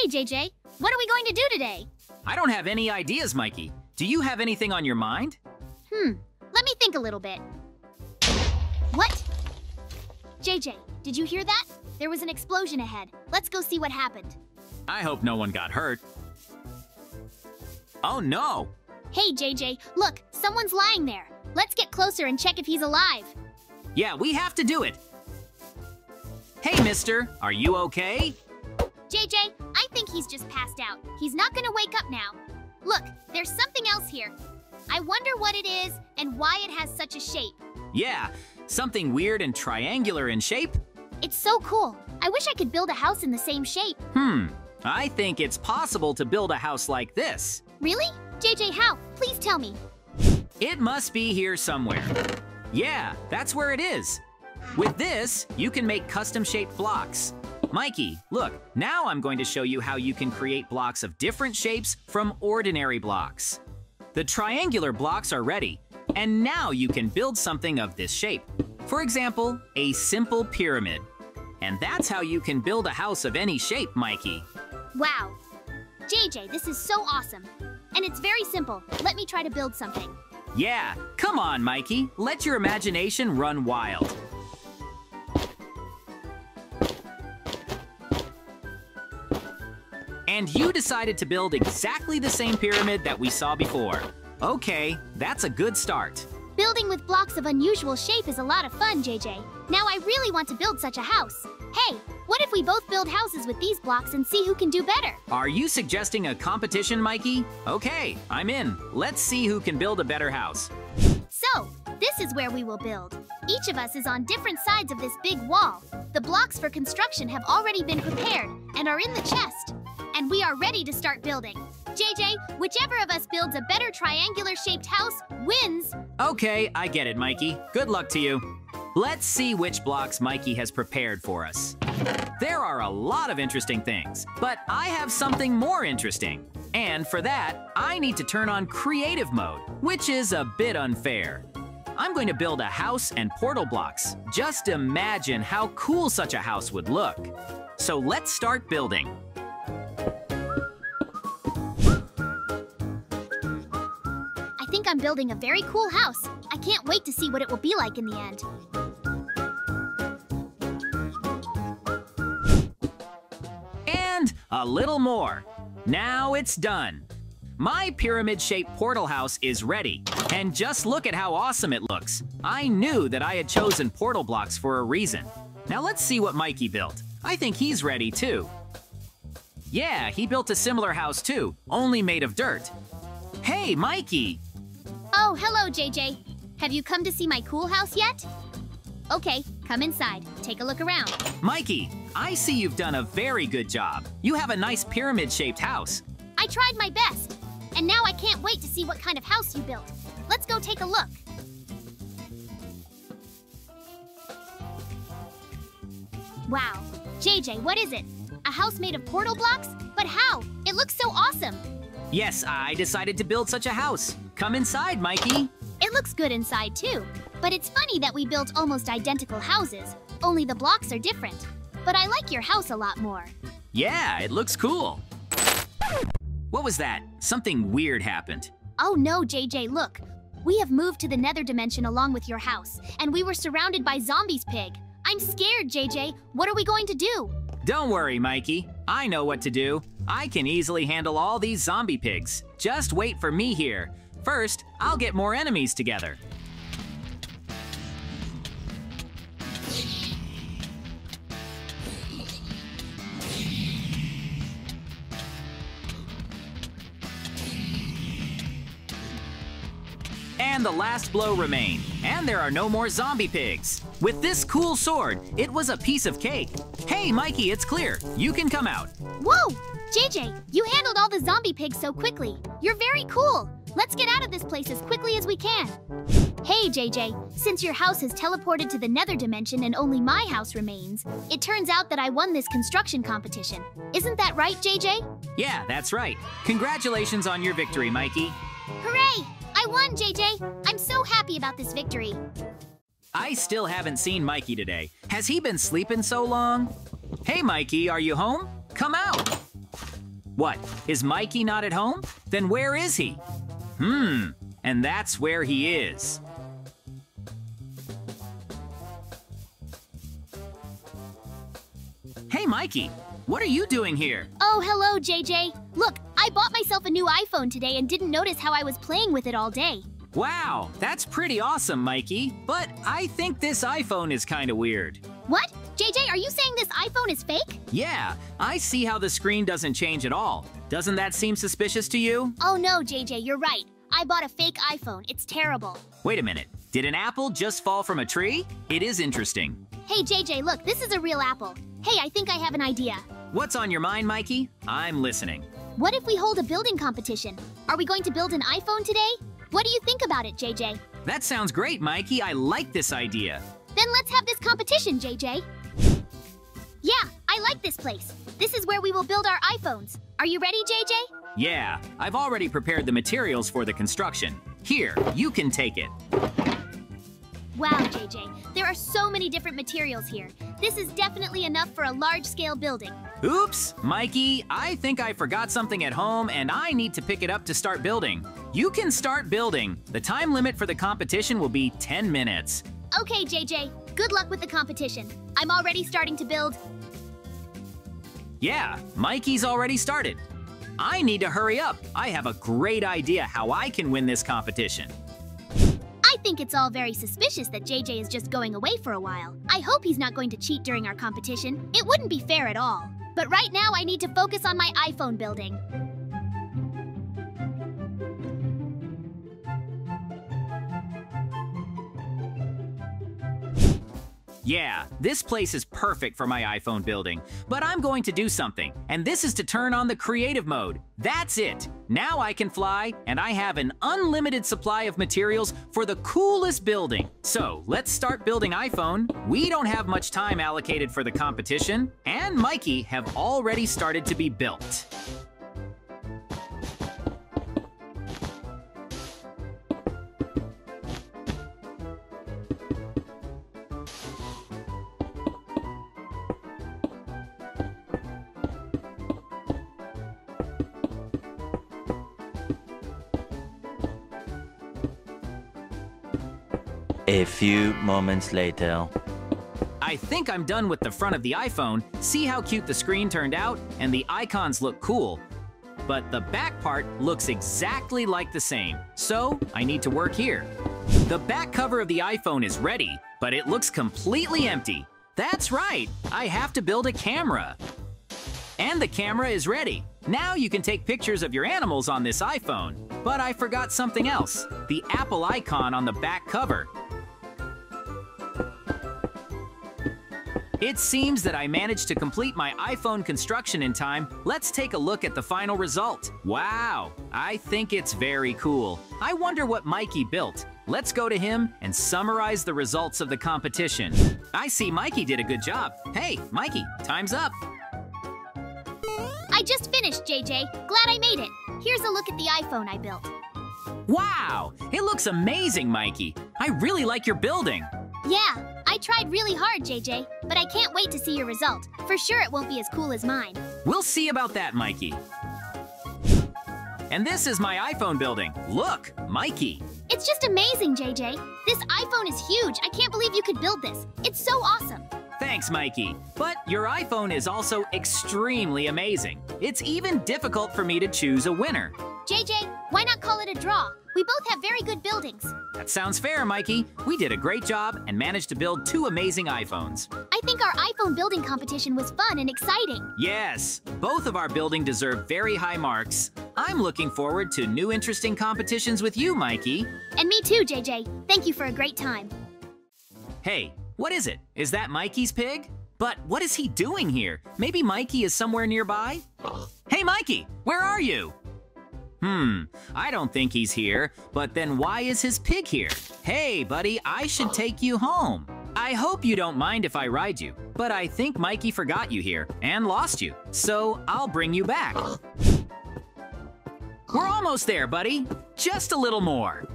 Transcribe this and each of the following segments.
Hey, JJ, what are we going to do today? I don't have any ideas, Mikey. Do you have anything on your mind? Hmm, let me think a little bit. What? JJ, did you hear that? There was an explosion ahead. Let's go see what happened. I hope no one got hurt. Oh no! Hey, JJ, look, someone's lying there. Let's get closer and check if he's alive. Yeah, we have to do it. Hey, mister, are you okay? JJ, think he's just passed out. He's not gonna wake up now. Look, there's something else here. I wonder what it is and why it has such a shape. Yeah, something weird and triangular in shape? It's so cool. I wish I could build a house in the same shape. Hmm, I think it's possible to build a house like this. Really? JJ, how? Please tell me. It must be here somewhere. Yeah, that's where it is. With this, you can make custom-shaped blocks. Mikey, look, now I'm going to show you how you can create blocks of different shapes from ordinary blocks. The triangular blocks are ready, and now you can build something of this shape. For example, a simple pyramid. And that's how you can build a house of any shape, Mikey. Wow. JJ, this is so awesome. And it's very simple. Let me try to build something. Yeah, come on, Mikey. Let your imagination run wild. And you decided to build exactly the same pyramid that we saw before. Okay, that's a good start. Building with blocks of unusual shape is a lot of fun, JJ. Now I really want to build such a house. Hey, what if we both build houses with these blocks and see who can do better? Are you suggesting a competition, Mikey? Okay, I'm in. Let's see who can build a better house. So, this is where we will build. Each of us is on different sides of this big wall. The blocks for construction have already been prepared and are in the chest. And we are ready to start building. JJ, whichever of us builds a better triangular-shaped house wins. Okay, I get it, Mikey. Good luck to you. Let's see which blocks Mikey has prepared for us. There are a lot of interesting things, but I have something more interesting. And for that, I need to turn on creative mode, which is a bit unfair. I'm going to build a house and portal blocks. Just imagine how cool such a house would look. So let's start building. I'm building a very cool house. I can't wait to see what it will be like in the end. And a little more. Now it's done. My pyramid-shaped portal house is ready. And just look at how awesome it looks. I knew that I had chosen portal blocks for a reason. Now let's see what Mikey built. I think he's ready too. Yeah, he built a similar house too, only made of dirt. Hey, Mikey! Oh, hello, JJ. Have you come to see my cool house yet? Okay, come inside. Take a look around. Mikey, I see you've done a very good job. You have a nice pyramid-shaped house. I tried my best. And now I can't wait to see what kind of house you built. Let's go take a look. Wow. JJ, what is it? A house made of portal blocks? But how? It looks so awesome. Yes, I decided to build such a house. Come inside, Mikey. It looks good inside too. But it's funny that we built almost identical houses, only the blocks are different. But I like your house a lot more. Yeah, it looks cool. What was that? Something weird happened. Oh no, JJ, look. We have moved to the nether dimension along with your house, and we were surrounded by zombies, pig. I'm scared, JJ. What are we going to do? Don't worry, Mikey. I know what to do. I can easily handle all these zombie pigs. Just wait for me here. First, I'll get more enemies together. And the last blow remained. And there are no more zombie pigs. With this cool sword, it was a piece of cake. Hey, Mikey, it's clear. You can come out. Whoa! JJ, you handled all the zombie pigs so quickly. You're very cool. Let's get out of this place as quickly as we can. Hey, JJ, since your house has teleported to the nether dimension and only my house remains, it turns out that I won this construction competition. Isn't that right, JJ? Yeah, that's right. Congratulations on your victory, Mikey. Hooray! I won, JJ! I'm so happy about this victory. I still haven't seen Mikey today. Has he been sleeping so long? Hey, Mikey, are you home? Come out! What, is Mikey not at home? Then where is he? Hmm, and that's where he is. Hey, Mikey, what are you doing here? Oh, hello, JJ. Look, I bought myself a new iPhone today and didn't notice how I was playing with it all day. Wow, that's pretty awesome, Mikey. But I think this iPhone is kind of weird. What? JJ, are you saying this iPhone is fake? Yeah, I see how the screen doesn't change at all. Doesn't that seem suspicious to you? Oh no, JJ, you're right. I bought a fake iPhone. It's terrible. Wait a minute. Did an apple just fall from a tree? It is interesting. Hey, JJ, look, this is a real apple. Hey, I think I have an idea. What's on your mind, Mikey? I'm listening. What if we hold a building competition? Are we going to build an iPhone today? What do you think about it, JJ? That sounds great, Mikey. I like this idea. Then let's have this competition, JJ. Yeah, I like this place. This is where we will build our iPhones. Are you ready, JJ? Yeah, I've already prepared the materials for the construction. Here, you can take it. Wow, JJ, there are so many different materials here. This is definitely enough for a large-scale building. Oops, Mikey, I think I forgot something at home and I need to pick it up to start building. You can start building. The time limit for the competition will be 10 minutes. Okay, JJ, good luck with the competition. I'm already starting to build. Yeah, Mikey's already started. I need to hurry up. I have a great idea how I can win this competition. I think it's all very suspicious that JJ is just going away for a while. I hope he's not going to cheat during our competition. It wouldn't be fair at all. But right now, I need to focus on my iPhone building. Yeah, this place is perfect for my iPhone building, but I'm going to do something, and this is to turn on the creative mode. That's it! Now I can fly, and I have an unlimited supply of materials for the coolest building. So, let's start building iPhone. We don't have much time allocated for the competition, and Mikey have already started to be built. A few moments later. I think I'm done with the front of the iPhone. See how cute the screen turned out? And the icons look cool. But the back part looks exactly like the same. So I need to work here. The back cover of the iPhone is ready, but it looks completely empty. That's right, I have to build a camera. And the camera is ready. Now you can take pictures of your animals on this iPhone. But I forgot something else, the Apple icon on the back cover. It seems that I managed to complete my iPhone construction in time. Let's take a look at the final result. Wow, I think it's very cool. I wonder what Mikey built. Let's go to him and summarize the results of the competition. I see Mikey did a good job. Hey, Mikey, time's up. I just finished, JJ. Glad I made it. Here's a look at the iPhone I built. Wow, it looks amazing, Mikey. I really like your building. Yeah, I tried really hard, JJ, but I can't wait to see your result. For sure it won't be as cool as mine. We'll see about that, Mikey. And this is my iPhone building. Look, Mikey. It's just amazing, JJ. This iPhone is huge. I can't believe you could build this. It's so awesome. Thanks, Mikey. But your iPhone is also extremely amazing. It's even difficult for me to choose a winner. JJ, why not call it a draw? We both have very good buildings. That sounds fair, Mikey. We did a great job and managed to build two amazing iPhones. I think our iPhone building competition was fun and exciting. Yes, both of our building deserve very high marks. I'm looking forward to new interesting competitions with you, Mikey. And me too, JJ. Thank you for a great time. Hey, what is it? Is that Mikey's pig? But what is he doing here? Maybe Mikey is somewhere nearby? Hey, Mikey, where are you? Hmm, I don't think he's here, but then why is his pig here? Hey, buddy, I should take you home. I hope you don't mind if I ride you, but I think Mikey forgot you here and lost you, so I'll bring you back. We're almost there, buddy. Just a little more.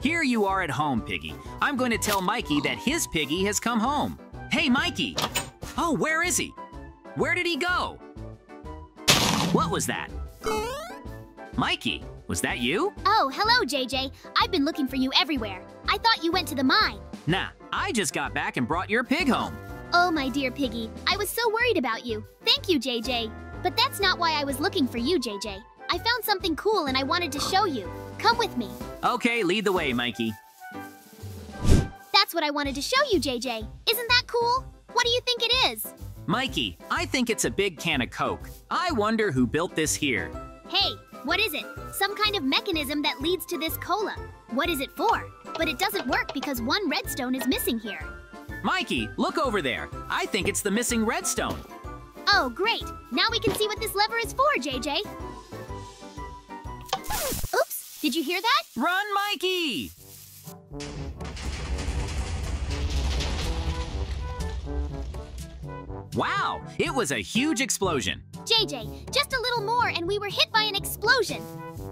Here you are at home, Piggy. I'm going to tell Mikey that his piggy has come home. Hey, Mikey! Oh, where is he? Where did he go? What was that? Mikey, was that you? Oh, hello, JJ. I've been looking for you everywhere. I thought you went to the mine. Nah, I just got back and brought your pig home. Oh, my dear piggy. I was so worried about you. Thank you, JJ. But that's not why I was looking for you, JJ. I found something cool and I wanted to show you. Come with me. Okay, lead the way, Mikey. That's what I wanted to show you, JJ. Isn't that cool? What do you think it is? Mikey, I think it's a big can of Coke. I wonder who built this here. Hey, what is it? Some kind of mechanism that leads to this cola. What is it for? But it doesn't work because one redstone is missing here. Mikey, look over there. I think it's the missing redstone. Oh, great. Now we can see what this lever is for, JJ. Oops, did you hear that? Run, Mikey! Wow, it was a huge explosion. JJ, just a little more and we were hit by an explosion.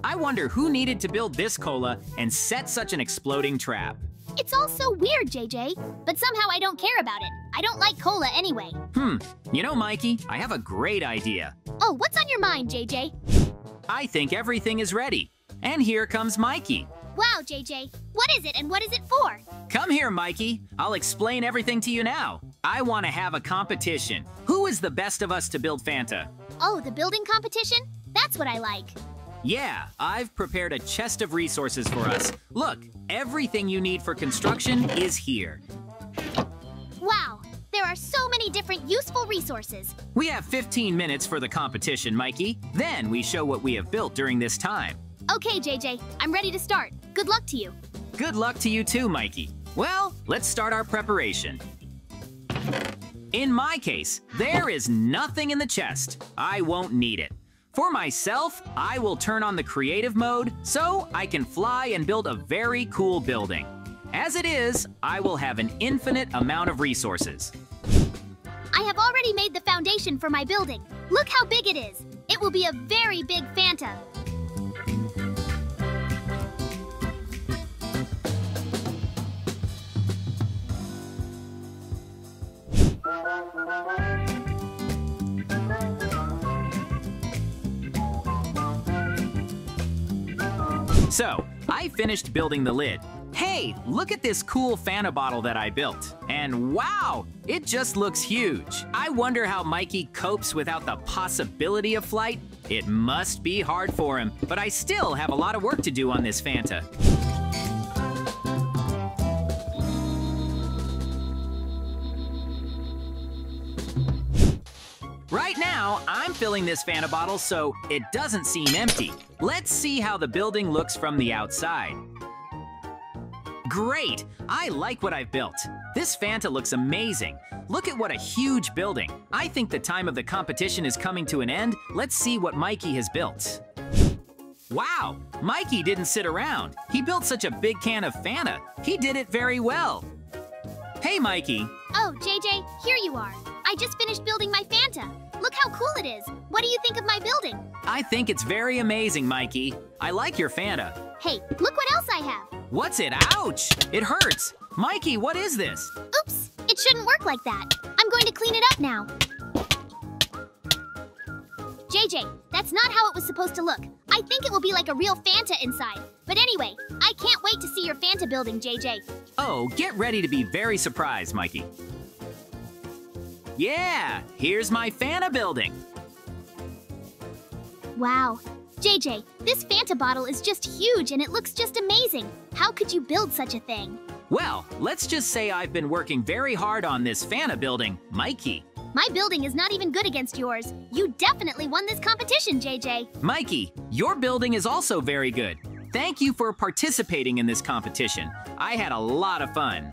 I wonder who needed to build this cola and set such an exploding trap. It's all so weird, JJ, but somehow I don't care about it. I don't like cola anyway. Hmm, you know, Mikey, I have a great idea. Oh, what's on your mind, JJ? I think everything is ready. And here comes Mikey. Wow, JJ, what is it and what is it for? Come here, Mikey. I'll explain everything to you now. I want to have a competition. Who is the best of us to build Fanta? Oh, the building competition? That's what I like. Yeah, I've prepared a chest of resources for us. Look, everything you need for construction is here. Wow, there are so many different useful resources. We have 15 minutes for the competition, Mikey. Then we show what we have built during this time. Okay, JJ, I'm ready to start. Good luck to you. Good luck to you too, Mikey. Well, let's start our preparation. In my case, there is nothing in the chest. I won't need it. For myself, I will turn on the creative mode so I can fly and build a very cool building. As it is, I will have an infinite amount of resources. I have already made the foundation for my building. Look how big it is. It will be a very big Fanta. So, I finished building the lid. Hey, look at this cool Fanta bottle that I built. And wow, it just looks huge. I wonder how Mikey copes without the possibility of flight. It must be hard for him, but I still have a lot of work to do on this Fanta. Now, I'm filling this Fanta bottle so it doesn't seem empty. Let's see how the building looks from the outside. Great! I like what I've built. This Fanta looks amazing. Look at what a huge building. I think the time of the competition is coming to an end. Let's see what Mikey has built. Wow! Mikey didn't sit around. He built such a big can of Fanta. He did it very well. Hey, Mikey. Oh, JJ, here you are. I just finished building my Fanta. Look how cool it is. What do you think of my building? I think it's very amazing, Mikey. I like your Fanta. Hey, look what else I have. What's it? Ouch! It hurts! Mikey, what is this? Oops, it shouldn't work like that. I'm going to clean it up now. JJ, that's not how it was supposed to look. I think it will be like a real Fanta inside. But anyway, I can't wait to see your Fanta building, JJ. Oh, get ready to be very surprised, Mikey. Yeah, here's my Fanta building. Wow. JJ, this Fanta bottle is just huge and it looks just amazing. How could you build such a thing? Well, let's just say I've been working very hard on this Fanta building, Mikey. My building is not even good against yours. You definitely won this competition, JJ. Mikey, your building is also very good. Thank you for participating in this competition. I had a lot of fun.